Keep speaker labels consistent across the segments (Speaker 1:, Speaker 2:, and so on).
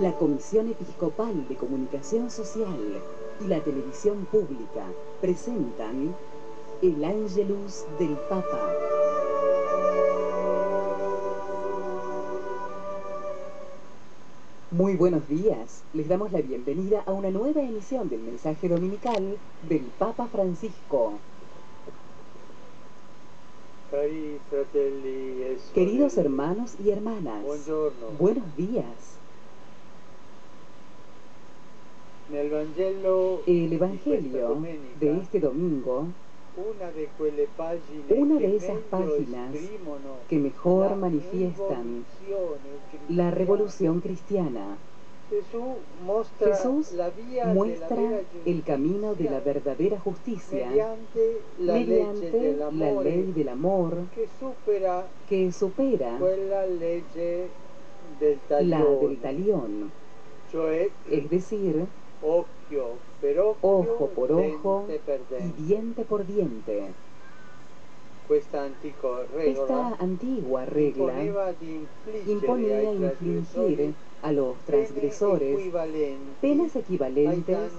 Speaker 1: La Comisión Episcopal de Comunicación Social y la Televisión Pública presentan El Ángelus del Papa. Muy buenos días. Les damos la bienvenida a una nueva emisión del mensaje dominical del Papa Francisco.
Speaker 2: E
Speaker 1: Queridos hermanos y hermanas, buenos días. El Evangelio de este domingo
Speaker 2: una de
Speaker 1: esas páginas que mejor manifiestan la revolución cristiana.
Speaker 2: Jesús
Speaker 1: muestra el camino de la verdadera justicia
Speaker 2: mediante la
Speaker 1: ley del amor que supera la del talión, es decir, ojo por ojo y diente por diente. Esta antigua regla imponía infligir a los transgresores penas equivalentes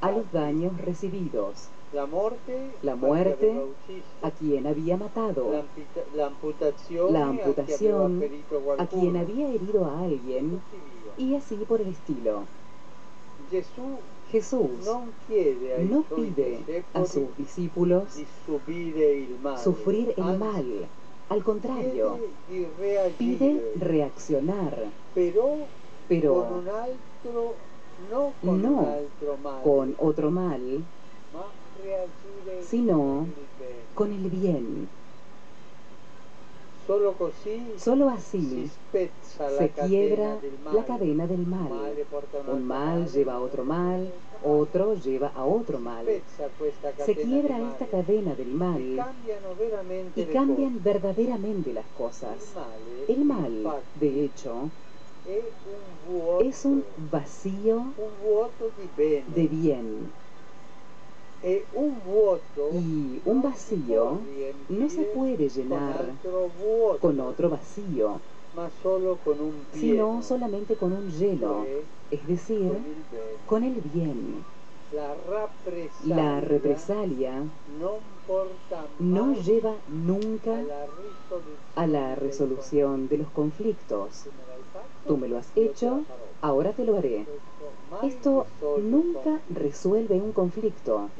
Speaker 1: a los daños recibidos,
Speaker 2: La muerte,
Speaker 1: La
Speaker 2: a
Speaker 1: quien había matado, la amputación a quien había herido a alguien y así por el estilo. Jesús no pide a sus discípulos sufrir el
Speaker 2: anzi,
Speaker 1: mal, al contrario, pide reaccionar, pero
Speaker 2: no con
Speaker 1: otro mal, sino
Speaker 2: con
Speaker 1: el bien.
Speaker 2: Solo
Speaker 1: Solo así
Speaker 2: la
Speaker 1: se quiebra la cadena del mal.
Speaker 2: un
Speaker 1: mal lleva a otro mal, otro lleva a otro mal.
Speaker 2: questa
Speaker 1: Se quiebra esta cadena del mal y cambian verdaderamente las cosas. El mal, de hecho, es un vacío de bien.
Speaker 2: E un vuoto
Speaker 1: Y un vacío no se puede llenar con otro vacío, sino solamente con un lleno, es decir,
Speaker 2: con
Speaker 1: el bien.
Speaker 2: La represalia,
Speaker 1: no lleva nunca a la resolución de los conflictos. Tú me lo has hecho, ahora te lo haré. Esto nunca resuelve un conflicto,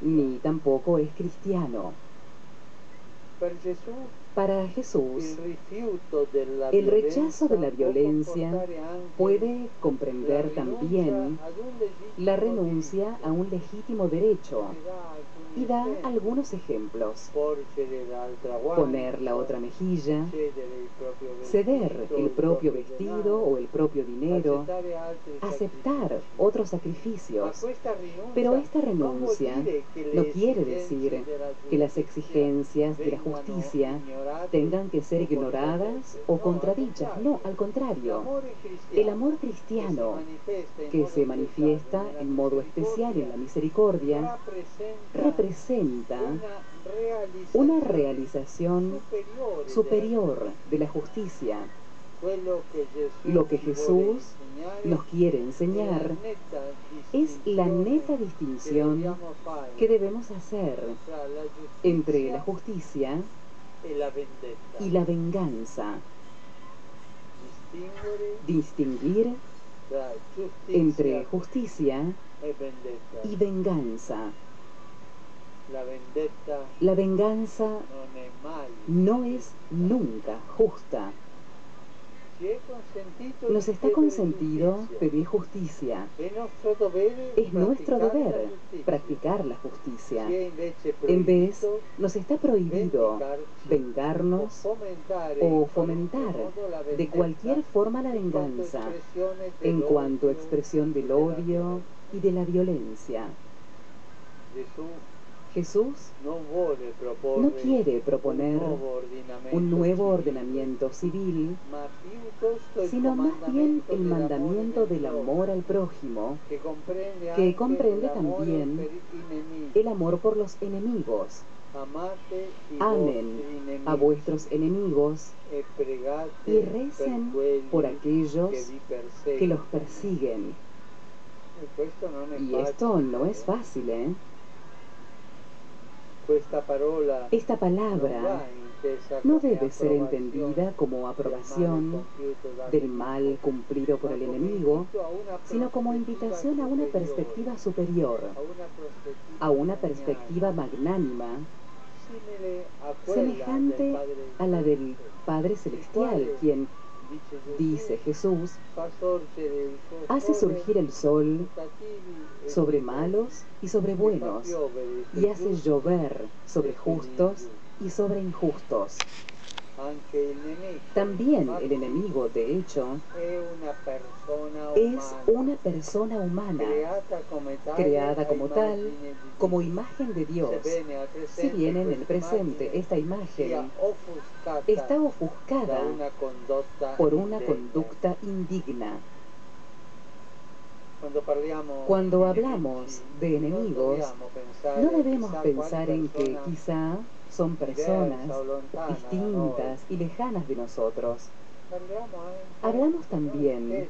Speaker 1: ni tampoco es cristiano. Para Jesús, el rechazo de la violencia puede comprender también la renuncia a un legítimo derecho y da algunos ejemplos. Poner la otra mejilla, ceder el propio vestido o el propio dinero, aceptar otros sacrificios. Pero esta renuncia no quiere decir que las exigencias de la justicia tengan que ser ignoradas o contradichas. No, al contrario. El amor cristiano que se manifiesta en modo especial en la
Speaker 2: misericordia,
Speaker 1: representa
Speaker 2: una
Speaker 1: realización superior de la justicia. Lo que Jesús nos quiere enseñar es la neta distinción que debemos hacer entre la justicia
Speaker 2: e la vendetta
Speaker 1: y la venganza.
Speaker 2: distinguere
Speaker 1: Distinguir entre justicia
Speaker 2: e
Speaker 1: y venganza.
Speaker 2: la vendetta
Speaker 1: La venganza no es nunca justa. Nos está consentido pedir justicia. Es nuestro deber practicar la justicia. En vez, nos está prohibido vengarnos
Speaker 2: o
Speaker 1: fomentar de cualquier forma la venganza en cuanto a expresión del odio y de la violencia. Jesús no quiere proponer
Speaker 2: un
Speaker 1: nuevo ordenamiento civil, sino más bien el mandamiento del amor al prójimo,
Speaker 2: que comprende,
Speaker 1: también el amor por los enemigos. Amen a vuestros enemigos y recen por aquellos que los persiguen. Y esto no es
Speaker 2: eh.
Speaker 1: fácil, ¿eh? Esta palabra no debe ser entendida como aprobación del mal cumplido por el enemigo, sino como invitación a una perspectiva superior,
Speaker 2: a una
Speaker 1: perspectiva magnánima, semejante a la del Padre Celestial, quien,
Speaker 2: dice
Speaker 1: Jesús, hace surgir el sol sobre malos y sobre buenos, y hace llover sobre justos y sobre injustos. También el enemigo, de hecho, es una persona humana, creada como tal, como imagen de Dios. Si bien en el
Speaker 2: questa
Speaker 1: presente esta imagen está
Speaker 2: da
Speaker 1: ofuscada por una conducta indigna.
Speaker 2: Cuando,
Speaker 1: hablamos de enemigos, no debemos pensar en que quizá son personas distintas y lejanas de nosotros. Hablamos también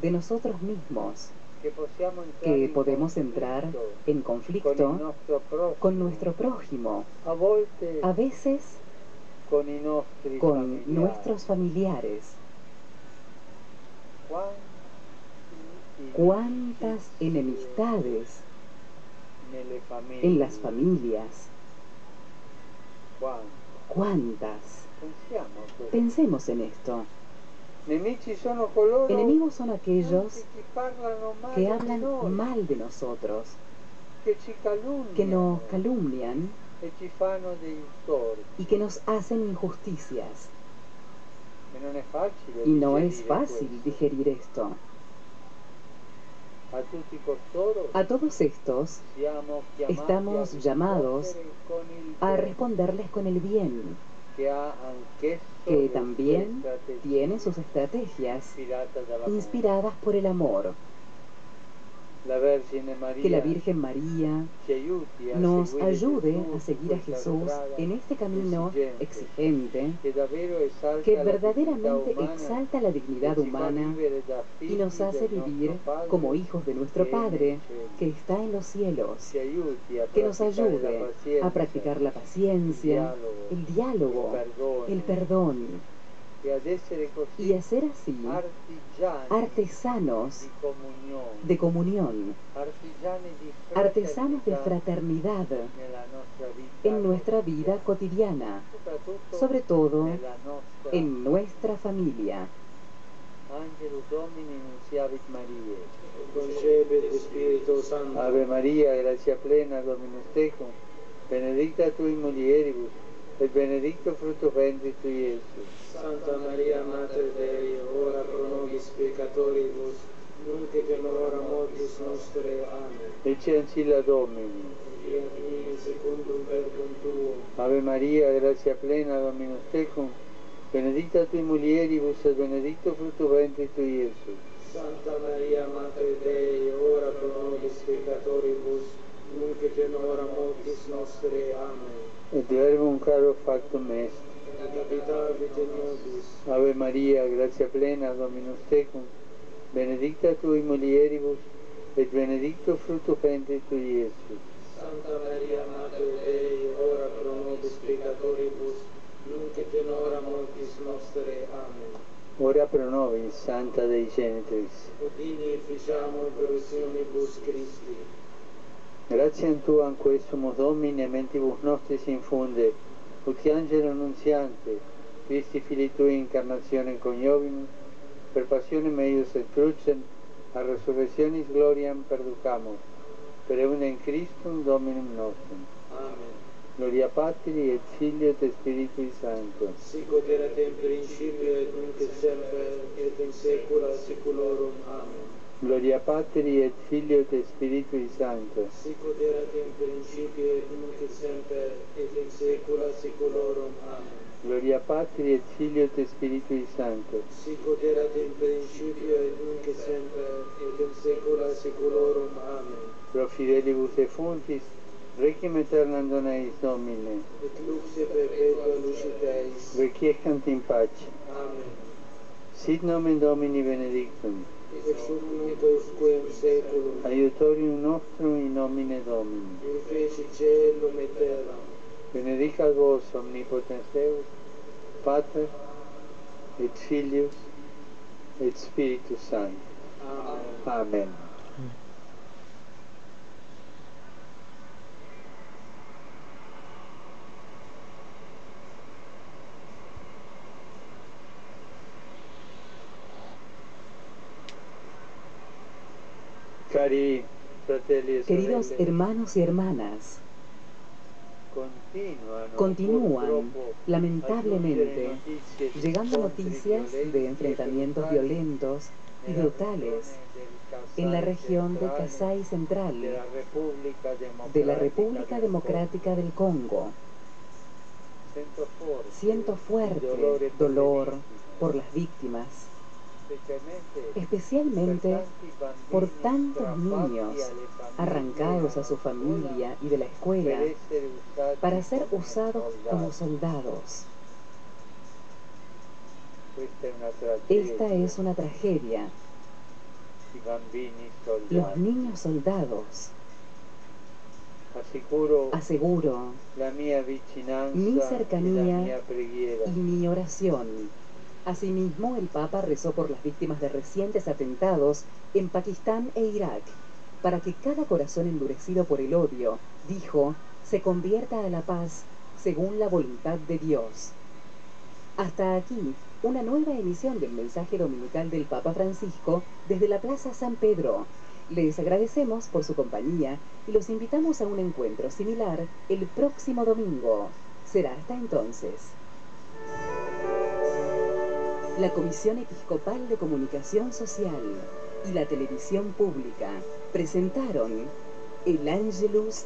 Speaker 1: de nosotros mismos, que podemos entrar en conflicto con nuestro prójimo,
Speaker 2: a
Speaker 1: veces
Speaker 2: con
Speaker 1: nuestros familiares. ¿Cuántas enemistades en las familias? ¿Cuántas? Pensemos en esto. Enemigos son aquellos que hablan mal de nosotros, que nos calumnian y que nos hacen injusticias. Y no es fácil digerir esto.
Speaker 2: A
Speaker 1: todos estos estamos llamados a responderles con el bien, que también tiene sus estrategias inspiradas por el amor. Que la Virgen María nos ayude a seguir a
Speaker 2: questa
Speaker 1: Jesús en este camino
Speaker 2: exigente,
Speaker 1: que verdaderamente exalta la dignidad humana y nos hace vivir como hijos de nuestro Padre que está en los cielos, que nos ayude a practicar la paciencia, el diálogo, el perdón y a ser así artesanos de comunión, artesanos de fraternidad en nuestra vida cotidiana, sobre todo en nuestra familia.
Speaker 2: Angelus Domini Nunciavit Mariae.
Speaker 3: concepit Spiritus Sancto.
Speaker 2: Ave Maria, gratia plena, Dominus tecum, benedicta tui mulieribus, et benedictus fructus ventris Iesus.
Speaker 3: Santa Maria Mater Dei, ora pro nobis peccatoribus, nunc et in hora mortis nostre. Amen.
Speaker 2: Ecce ancilla Domini.
Speaker 3: Fiat mi secundum verbum tuum.
Speaker 2: Ave Maria, gratia plena, Dominus tecum, benedicta tui mulieribus, et benedictus fructus ventris tui, Iesus.
Speaker 3: Santa Maria Mater Dei, ora pro nobis peccatoribus, nunc et in hora mortis nostre. Amen.
Speaker 2: Etiverbum caro factum est. Ave Maria, gratia plena, Dominus tecum, benedicta tui mulieribus, et benedictus fructus ventris tui, Iesus.
Speaker 3: Santa Maria, Mater Dei, ora pro nobis peccatoribus, nunc et in hora mortis nostre. Amen.
Speaker 2: Ora pro nobis, Santa Dei Genitris.
Speaker 3: Udini e ficiamo per Christi.
Speaker 2: Gratiam Tuam quesumus Domine mentibus nostris infunde, ut angelo annunziante, Christi Fili Tui incarnationem coniovimus, per passionem eius et crucem, a resurrectionis gloriam perducamus, per eundem Christum Dominum nostrum.
Speaker 3: Amen.
Speaker 2: Gloria Patri et Filio et Spiritui Sancto.
Speaker 3: Sic ut erat in principio et nunc et semper et in saecula saeculorum. Amen.
Speaker 2: Gloria Patri et Filio et Spiritui Sancto.
Speaker 3: Sic ut erat in principio et nunc et saecula saeculorum. Amen.
Speaker 2: Gloria Patri et Filio et Spiritui Sancto.
Speaker 3: Sic ut erat in principio et nunc et semper et in saecula saeculorum. Amen.
Speaker 2: Pro fidelibus defuntis, requiem aeternam dona eis Domine.
Speaker 3: Et luxe perpetua lucita eis.
Speaker 2: Requiescant in pace.
Speaker 3: Amen.
Speaker 2: Sit nomen Domini benedictum.
Speaker 3: et sub usque in seculum.
Speaker 2: Aiutorium nostrum in nomine Domini.
Speaker 3: Qui feci celum et terra.
Speaker 2: Benedicat vos omnipotens Deus, Pater, et Filius, et Spiritus Sanctus.
Speaker 3: Amen.
Speaker 2: Amen.
Speaker 1: Queridos
Speaker 2: sorelle,
Speaker 1: hermanos y hermanas, continúan, lamentablemente, llegando noticias de
Speaker 2: e
Speaker 1: enfrentamientos violentos y brutales en la región de Kasai Central de la República Democrática del Congo. Siento fuerte dolor por las víctimas, especialmente por tantos niños arrancados a su familia y de la escuela para ser usados como soldados. Esta es una tragedia. Los niños soldados, aseguro, Mi cercanía y mi oración. Asimismo, el Papa rezó por las víctimas de recientes atentados en Pakistán e Irak, para que cada corazón endurecido por el odio, dijo, se convierta a la paz según la voluntad de Dios. Hasta aquí, una nueva emisión del mensaje dominical del Papa Francisco desde la Plaza San Pedro. Les agradecemos por su compañía y los invitamos a un encuentro similar el próximo domingo. Será hasta entonces. La Comisión Episcopal de Comunicación Social y la Televisión Pública presentaron el Angelus